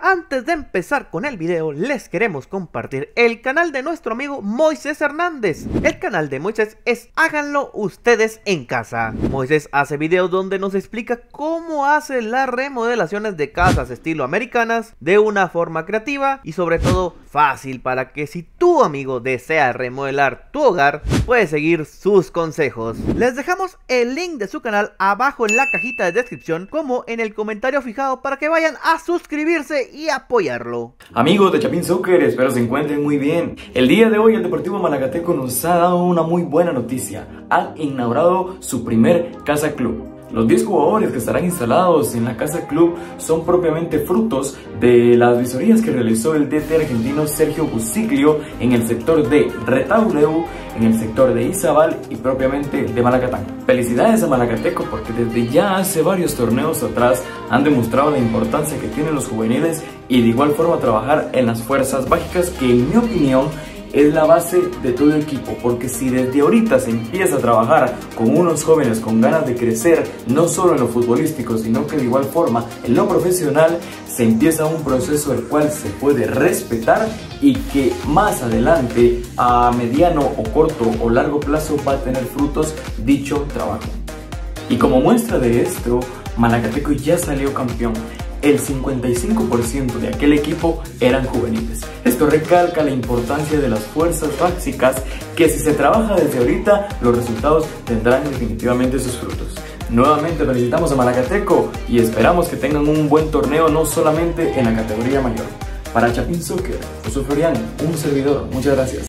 Antes de empezar con el video, les queremos compartir el canal de nuestro amigo Moisés Hernández. El canal de Moisés es Háganlo ustedes en casa. Moisés hace videos donde nos explica cómo hace las remodelaciones de casas estilo americanas de una forma creativa y sobre todo fácil para que si tu amigo desea remodelar tu hogar, puedes seguir sus consejos. Les dejamos el link de su canal abajo en la cajita de descripción como en el comentario fijado para que vayan a y apoyarlo. Amigos de Chapín Soccer, espero se encuentren muy bien. El día de hoy el Deportivo Malacateco nos ha dado una muy buena noticia. Han inaugurado su primer Casa Club. Los 10 jugadores que estarán instalados en la Casa Club son propiamente frutos de las visorías que realizó el DT argentino Sergio Busiglio en el sector de Retauleu, en el sector de Izabal y propiamente de Malacatán. Felicidades a Malacateco porque desde ya hace varios torneos atrás han demostrado la importancia que tienen los juveniles y de igual forma trabajar en las fuerzas básicas que en mi opinión es la base de todo equipo, porque si desde ahorita se empieza a trabajar con unos jóvenes con ganas de crecer, no solo en lo futbolístico, sino que de igual forma en lo profesional, se empieza un proceso el cual se puede respetar y que más adelante, a mediano o corto o largo plazo, va a tener frutos dicho trabajo. Y como muestra de esto, Malacateco ya salió campeón el 55% de aquel equipo eran juveniles. Esto recalca la importancia de las fuerzas básicas que si se trabaja desde ahorita, los resultados tendrán definitivamente sus frutos. Nuevamente felicitamos a Malacateco y esperamos que tengan un buen torneo no solamente en la categoría mayor. Para Chapin Soccer, José Florian, un servidor, muchas gracias.